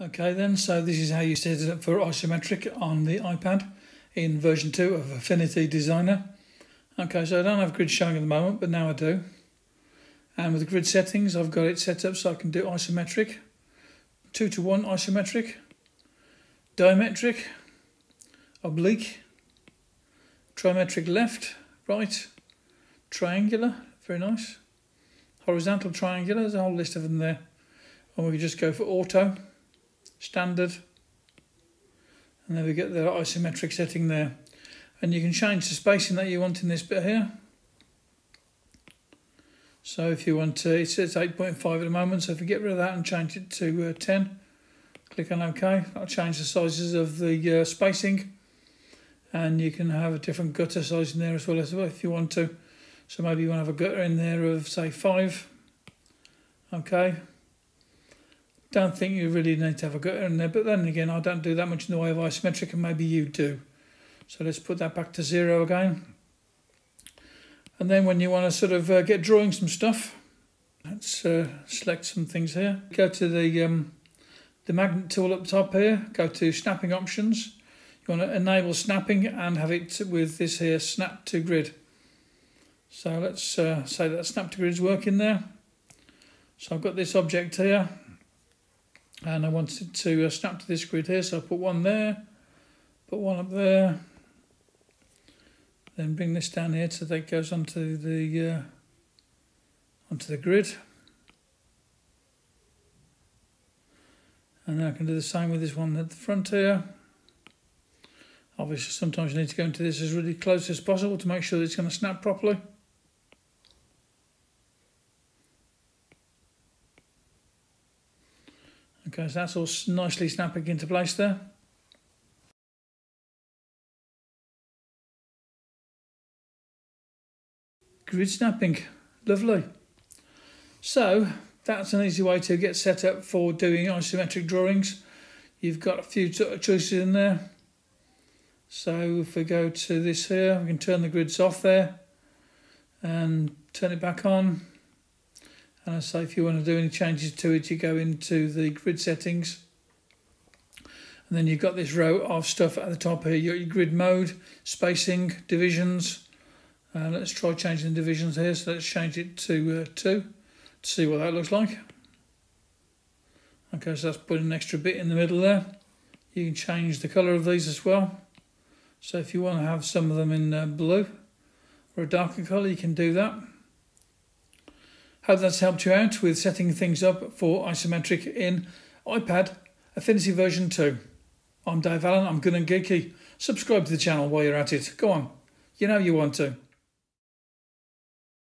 Okay then, so this is how you set it up for isometric on the iPad in version 2 of Affinity Designer. Okay, so I don't have grid showing at the moment, but now I do. And with the grid settings, I've got it set up so I can do isometric, 2 to 1 isometric, dimetric, oblique, trimetric left, right, triangular, very nice, horizontal triangular, there's a whole list of them there. And we can just go for auto standard. And then we get the isometric setting there. And you can change the spacing that you want in this bit here. So if you want to it says 8.5 at the moment so if you get rid of that and change it to uh, 10 click on OK. I'll change the sizes of the uh, spacing. And you can have a different gutter size in there as well as well if you want to. So maybe you want to have a gutter in there of say 5 okay don't think you really need to have a gutter in there, but then again, I don't do that much in the way of isometric, and maybe you do. So let's put that back to zero again. And then when you want to sort of uh, get drawing some stuff, let's uh, select some things here. Go to the um, the magnet tool up top here, go to snapping options. You want to enable snapping and have it with this here, snap to grid. So let's uh, say that snap to grid is working there. So I've got this object here, and I wanted to uh, snap to this grid here so I put one there put one up there then bring this down here so that goes onto the uh, onto the grid. And then I can do the same with this one at the front here. Obviously sometimes you need to go into this as really close as possible to make sure that it's going to snap properly So that's all nicely snapping into place there. Grid snapping, lovely. So that's an easy way to get set up for doing isometric drawings. You've got a few choices in there. So if we go to this here, we can turn the grids off there and turn it back on. And I say if you want to do any changes to it, you go into the grid settings. And then you've got this row of stuff at the top here. Got your grid mode, spacing, divisions. Uh, let's try changing the divisions here. So let's change it to uh, 2 to see what that looks like. Okay, so that's putting an extra bit in the middle there. You can change the colour of these as well. So if you want to have some of them in uh, blue or a darker colour, you can do that. Hope that's helped you out with setting things up for isometric in iPad Affinity version 2. I'm Dave Allen, I'm good and geeky. Subscribe to the channel while you're at it. Go on, you know you want to.